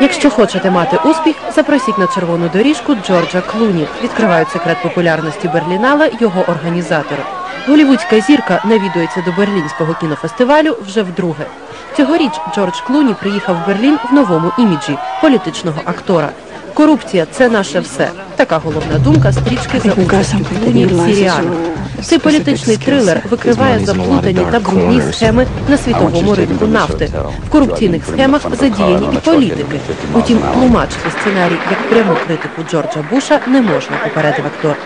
Якщо хочете мати успіх, запросіть на червону доріжку Джорджа Клуні. Відкривають секрет популярності Берлінала його організатори. Голівудська зірка навідується до Берлінського кінофестивалю вже вдруге. Цьогоріч Джордж Клуні приїхав в Берлін в новому іміджі політичного актора. Корупція це наше все. Така головна думка стрічки за участю Клуні в Сіріані. Цей політичний трилер викриває заплутані та брудні схеми на світовому ринку нафти. В корупційних схемах задіяні і політики. Утім, тлумачити сценарій як пряму критику Джорджа Буша не можна, попередив актор.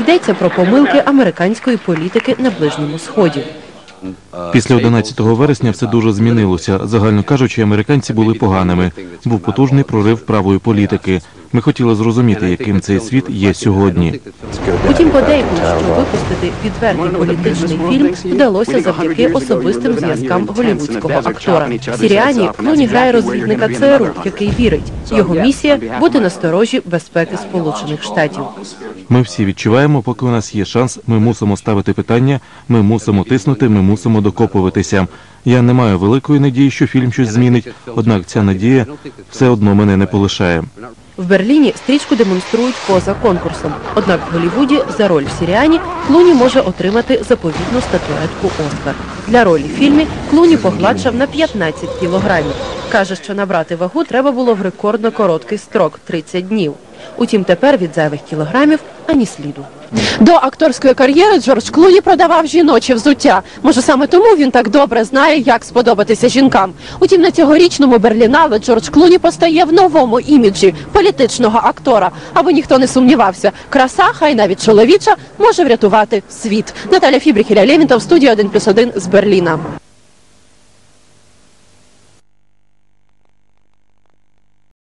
Йдеться про помилки американської політики на Ближньому Сході. Після 11 вересня все дуже змінилося. Загально кажучи, американці були поганими. Був потужний прорив правої політики. Ми хотіли зрозуміти, яким цей світ є сьогодні. Утім, подейкують, що випустити відвертий політичний фільм вдалося завдяки особистим зв'язкам голівудського актора. В Сіріані Клуні грає розвідника ЦРУ, який вірить. Його місія бути на сторожі безпеки Сполучених Штатів. Ми всі відчуваємо, поки у нас є шанс, ми мусимо ставити питання, ми мусимо тиснути, ми мусимо докопуватися. Я не маю великої надії, що фільм щось змінить, однак ця надія все одно мене не полишає. В Берліні стрічку демонструють поза конкурсом. Однак в Голлівуді за роль в Сіріані Клуні може отримати заповітну статуетку Оскар. Для ролі в фільмі Клуні погладшав на 15 кілограмів. Каже, що набрати вагу треба було в рекордно короткий строк 30 днів. Утім, тепер від зайвих кілограмів ані сліду. До акторської кар'єри Джордж Клуні продавав жіноче взуття. Може, саме тому він так добре знає, як сподобатися жінкам. Утім, на цьогорічному Берлінале Джордж Клуні постає в новому іміджі політичного актора. Аби ніхто не сумнівався, краса, хай навіть чоловіча, може врятувати світ. Наталя Фібріх, Ілля Лєвінтов, студія 1+,1 з Берліна.